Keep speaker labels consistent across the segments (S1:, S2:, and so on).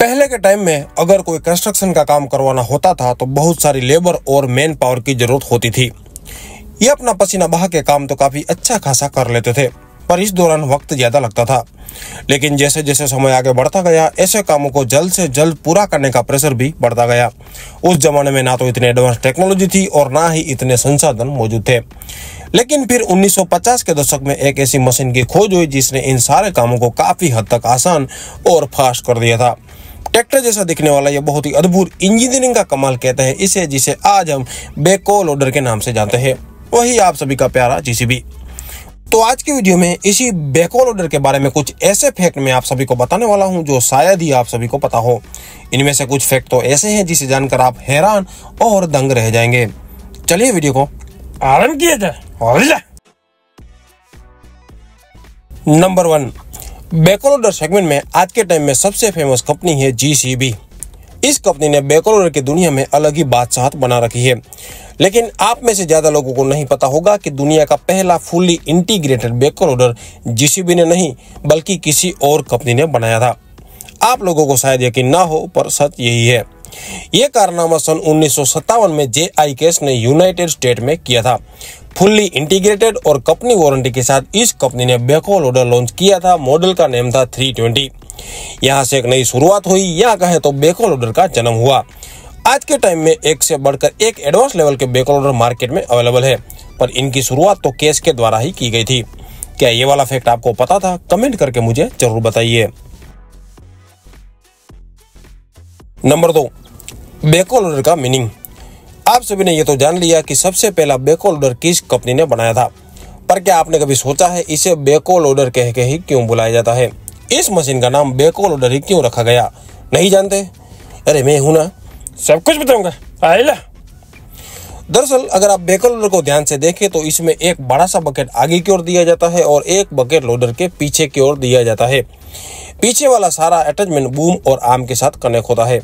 S1: पहले के टाइम में अगर कोई कंस्ट्रक्शन का काम करवाना होता था तो बहुत सारी लेबर और मैन पावर की ज़रूरत होती थी। ये अपना पसीना बहा के काम तो काफ़ी अच्छा खासा कर लेते थे, पर इस दौरान वक्त ज़्यादा लगता था। लेकिन जैसे जैसे समय आगे बढ़ता गया, ऐसे कामों को जल्द से जल्द पूरा करने का प्रेशर भी बढ़ता गया। उस जमाने में ना तो इतनी एडवांस टेक्नोलॉजी थी और ना ही इतने संसाधन मौजूद थे। लेकिन फिर 1950 के दशक में एक ऐसी मशीन की खोज हुई, जिसने इन सारे कामों को काफ़ी हद तक आसान और फास्ट कर दिया था। ट्रैक्टर जैसा दिखने वाला ये बहुत ही अद्भुत इंजीनियरिंग का कमाल कहते हैं इसे, जिसे आज हम बेको लोडर के नाम से जानते हैं। वही आप सभी का प्यारा जीसीबी। तो आज की वीडियो में इसी बैको लोडर के बारे में कुछ ऐसे फैक्ट मैं आप सभी को बताने वाला हूँ, जो शायद ही आप सभी को पता हो। इनमें से कुछ फैक्ट तो ऐसे हैं जिसे जानकर आप हैरान और दंग रह जाएँगे। चलिए वीडियो को आरंभ किया जाए। नंबर वन बैकोलोडर सेगमेंट में आज के टाइम में सबसे फ़ेमस कंपनी है जीसीबी इस कंपनी ने बैकोलोडर की दुनिया में अलग ही बादशाहत बना रखी है। लेकिन आप में से ज़्यादा लोगों को नहीं पता होगा कि दुनिया का पहला फुल्ली इंटीग्रेटेड बैकोलोडर जीसीबी ने नहीं, बल्कि किसी और कंपनी ने बनाया था। आप लोगों को शायद यकीन ना हो, पर सच यही है। यह कारनामा सन उन्नीस सौ सत्तावन में जे आई केस ने यूनाइटेड स्टेट में किया था। फुल्ली इंटीग्रेटेड और कंपनी वारंटी के साथ इस कंपनी ने बैको लोडर लॉन्च किया था। मॉडल का नेम था 320 यहाँ से एक नई शुरुआत हुई। या कहे तो बैको लोडर का जन्म हुआ। आज के टाइम में एक से बढ़कर एक एडवांस लेवल के बैको लोडर मार्केट में अवेलेबल है। पर इनकी शुरुआत तो केस के द्वारा ही की गई थी। क्या ये वाला फैक्ट आपको पता था? कमेंट करके मुझे ज़रूर बताइए। नंबर दो बैको लोडर का मीनिंग। आप सभी ने यह तो जान लिया कि सबसे पहला बैको लोडर किस कंपनी ने बनाया था। पर क्या आपने कभी सोचा है इसे बैको लोडर कह के ही क्यों बुलाया जाता है? इस मशीन का नाम बैको लोडर ही क्यों रखा गया? नहीं जानते? अरे मैं हूँ ना। सब कुछ बताऊँगा। दरअसल, अगर आप बेकर लोडर को ध्यान से देखें तो इसमें एक बड़ा सा बकेट आगे की ओर दिया जाता है और एक बकेट लोडर के पीछे की ओर दिया जाता है। पीछे वाला सारा अटैचमेंट बूम और आर्म के साथ कनेक्ट होता है।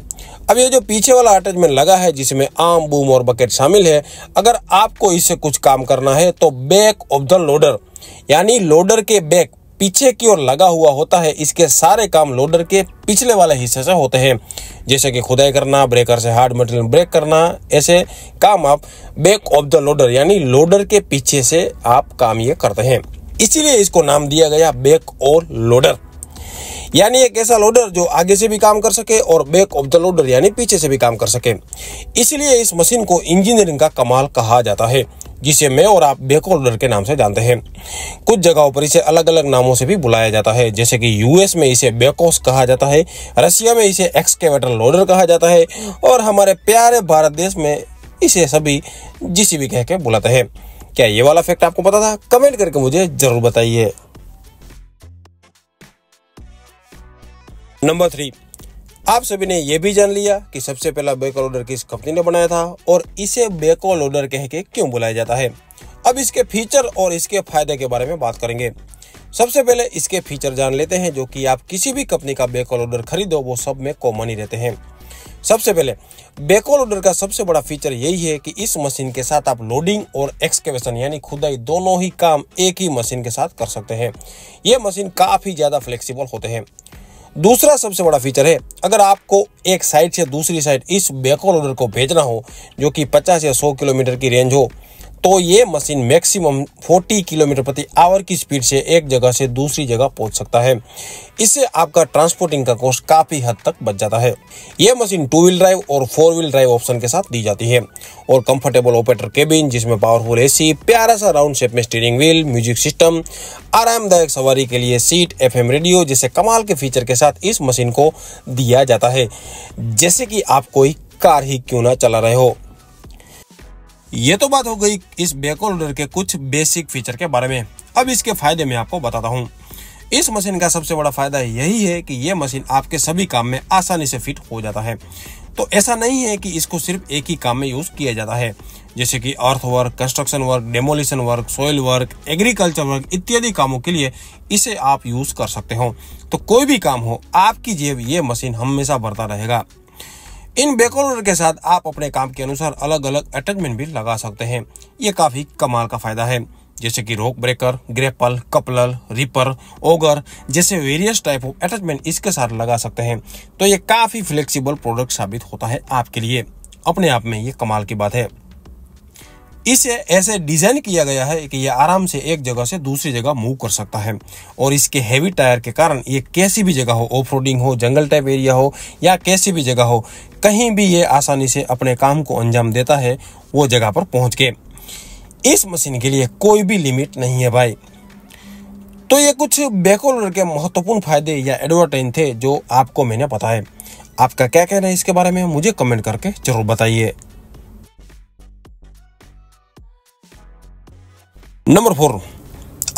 S1: अब ये जो पीछे वाला अटैचमेंट लगा है, जिसमें आर्म बूम और बकेट शामिल है, अगर आपको इससे कुछ काम करना है तो बैक ऑफ़ द लोडर यानी लोडर के बैक पीछे की ओर लगा हुआ होता है। इसके सारे काम लोडर के पिछले वाले हिस्से से होते हैं। जैसे कि खुदाई करना ब्रेकर से हार्ड मटेरियल ब्रेक करना, ऐसे काम आप बैक ऑफ़ द लोडर यानी लोडर के पीछे से आप काम ये करते हैं। इसीलिए इसको नाम दिया गया बैक और लोडर यानी एक ऐसा लोडर जो आगे से भी काम कर सके और बैक ऑफ़ द लोडर यानी पीछे से भी काम कर सके। इसलिए इस मशीन को इंजीनियरिंग का कमाल कहा जाता है, जिसे मैं और आप बैक लोडर के नाम से जानते हैं। कुछ जगहों पर इसे अलग अलग नामों से भी बुलाया जाता है, जैसे कि यूएस में इसे बेकोस कहा जाता है रशिया में इसे एक्सकेवेटर लोडर कहा जाता है, और हमारे प्यारे भारत देश में इसे सभी जीसीबी कह के बुलाते हैं। क्या ये वाला फैक्ट आपको पता था? कमेंट करके मुझे ज़रूर बताइए। नंबर थ्री आप सभी ने यह भी जान लिया कि सबसे पहला बैको ऑर्डर किस कंपनी ने बनाया था और इसे बैको लोडर कह के क्यों बुलाया जाता है। अब इसके फीचर और इसके फ़ायदे के बारे में बात करेंगे। सबसे पहले इसके फीचर जान लेते हैं, जो कि आप किसी भी कंपनी का बैको लोडर खरीदो, वो सब में कॉमन ही रहते हैं। सबसे पहले बैको लोडर का सबसे बड़ा फीचर यही है कि इस मशीन के साथ आप लोडिंग और एक्सकेवेशन यानी खुदाई दोनों ही काम एक ही मशीन के साथ कर सकते हैं। ये मशीन काफ़ी ज़्यादा फ्लेक्सिबल होते हैं। दूसरा सबसे बड़ा फीचर है, अगर आपको एक साइड से दूसरी साइड इस बैको लोडर को भेजना हो, जो कि 50 या 100 किलोमीटर की रेंज हो तो ये मशीन मैक्सिमम 40 किलोमीटर प्रति आवर की स्पीड से एक जगह से दूसरी जगह पहुँच सकता है। इससे आपका ट्रांसपोर्टिंग का कॉस्ट काफ़ी हद तक बच जाता है। यह मशीन टू व्हील ड्राइव और फोर व्हील ड्राइव ऑप्शन के साथ दी जाती है और कंफर्टेबल ऑपरेटर केबिन जिसमें पावरफुल एसी प्यारा सा राउंड शेप में स्टीयरिंग व्हील म्यूज़िक सिस्टम आरामदायक सवारी के लिए सीट एफएम रेडियो जैसे कमाल के फीचर के साथ इस मशीन को दिया जाता है। जैसे कि आप कोई कार ही क्यों ना चला रहे हो। ये तो बात हो गई इस बैकहोल्डर के कुछ बेसिक फीचर के बारे में। अब इसके फ़ायदे मैं आपको बताता हूँ। इस मशीन का सबसे बड़ा फ़ायदा यही है कि ये मशीन आपके सभी काम में आसानी से फिट हो जाता है। तो ऐसा नहीं है कि इसको सिर्फ़ एक ही काम में यूज़ किया जाता है। जैसे कि earth work construction work demolition work soil work agriculture work इत्यादि कामों के लिए इसे आप यूज़ कर सकते हो। तो कोई भी काम हो, आपकी जेब ये मशीन हमेशा भरता रहेगा। इन बैकऑर्डर के साथ आप अपने काम के अनुसार अलग अलग अटैचमेंट भी लगा सकते हैं। ये काफ़ी कमाल का फ़ायदा है, जैसे कि rock breaker grapple coupler ripper auger जैसे वेरियस टाइप ऑफ़ अटैचमेंट इसके साथ लगा सकते हैं। तो ये काफ़ी फ्लेक्सिबल प्रोडक्ट साबित होता है आपके लिए। अपने आप में ये कमाल की बात है। इसे ऐसे डिज़ाइन किया गया है कि ये आराम से एक जगह से दूसरी जगह मूव कर सकता है। और इसके हैवी टायर के कारण ये कैसी भी जगह हो ऑफ़ हो जंगल टाइप एरिया हो, या कैसी भी जगह हो, कहीं भी ये आसानी से अपने काम को अंजाम देता है, वो जगह पर पहुँच के। इस मशीन के लिए कोई भी लिमिट नहीं है भाई। तो ये कुछ बैकोलर के महत्वपूर्ण फ़ायदे या एडवर्टाइज थे जो आपको मैंने बताए। आपका क्या कहना है इसके बारे में, मुझे कमेंट करके ज़रूर बताइए। Number four.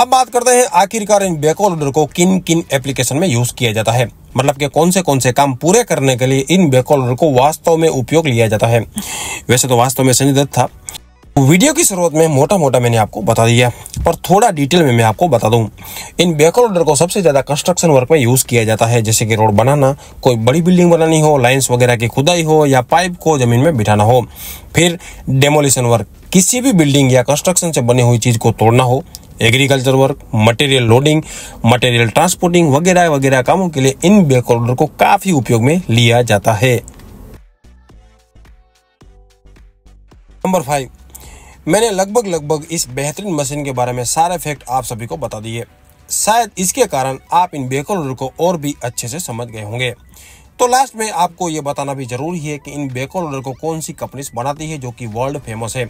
S1: अब बात करते हैं आखिरकार इन बैकऑल ऑर्डर को किन किन एप्लीकेशन में यूज़ किया जाता है? मतलब कि कौन से कौन से काम पूरे करने के लिए इन बैकऑल ऑर्डर को वास्तव में उपयोग लिया जाता है? वैसे तो वास्तव में संजय दत्त था। वीडियो की शुरुआत में मोटा मोटा मैंने आपको बता दिया पर थोड़ा डिटेल में मैं आपको बता दूँ। इन बैकऑल ऑर्डर को सबसे ज़्यादा कंस्ट्रक्शन वर्क में यूज़ किया जाता है, जैसे कि रोड बनाना, कोई बड़ी बिल्डिंग बनानी हो लाइंस वगैरह की खुदाई हो या पाइप को ज़मीन में बिठाना हो। फिर डेमोलिशन वर्क किसी भी बिल्डिंग या कंस्ट्रक्शन से बनी हुई चीज़ को तोड़ना हो agriculture work material loading material transporting वगैरह वगैरह कामों के लिए इन बैक को काफ़ी उपयोग में लिया जाता है। नंबर फाइव मैंने लगभग लगभग इस बेहतरीन मशीन के बारे में सारे फैक्ट आप सभी को बता दिए। शायद इसके कारण आप इन बैक को और भी अच्छे से समझ गए होंगे। तो लास्ट में आपको ये बताना भी ज़रूरी है कि इन बेकॉल ऑर्डर को कौन सी कंपनीज़ बनाती है जो कि वर्ल्ड फ़ेमस है।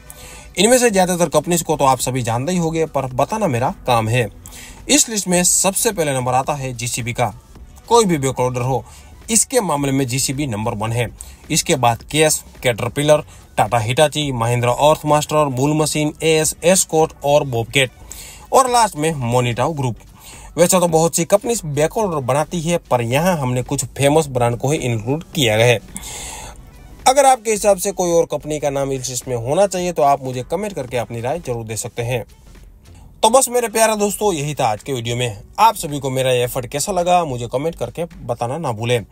S1: इनमें से ज़्यादातर कंपनीज़ को तो आप सभी जानते ही होंगे, पर बताना मेरा काम है। इस लिस्ट में सबसे पहले नंबर आता है जीसीबी का। कोई भी बेकॉल ऑर्डर हो, इसके मामले में जीसीबी नंबर वन है। इसके बाद Case Caterpillar Tata Hitachi Mahindra Earth Master Bull machine S Escorts और बोबकेट और लास्ट में मोनिटाओ ग्रुप वैसे तो बहुत सी कंपनी बैक बनाती है, पर यहाँ हमने कुछ फ़ेमस ब्रांड को ही इंक्लूड किया है। अगर आपके हिसाब से कोई और कंपनी का नाम इस लिस्ट में होना चाहिए तो आप मुझे कमेंट करके अपनी राय ज़रूर दे सकते हैं। तो बस मेरे प्यारे दोस्तों, यही था आज के वीडियो में। आप सभी को मेरा एफर्ट कैसा लगा, मुझे कमेंट करके बताना ना भूलें।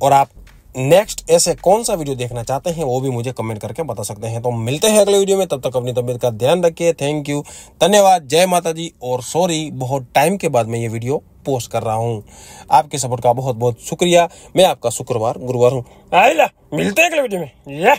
S1: और आप नेक्स्ट ऐसे कौन सा वीडियो देखना चाहते हैं, वो भी मुझे कमेंट करके बता सकते हैं। तो मिलते हैं अगले वीडियो में, तब तक अपनी तबीयत का ध्यान रखिए। थैंक यू धन्यवाद. जय माता जी और सॉरी बहुत टाइम के बाद मैं ये वीडियो पोस्ट कर रहा हूँ। आपके सपोर्ट का बहुत बहुत शुक्रिया। मैं आपका शुक्रवार, गुरुवार हूँ। मिलते हैं अगले वीडियो में.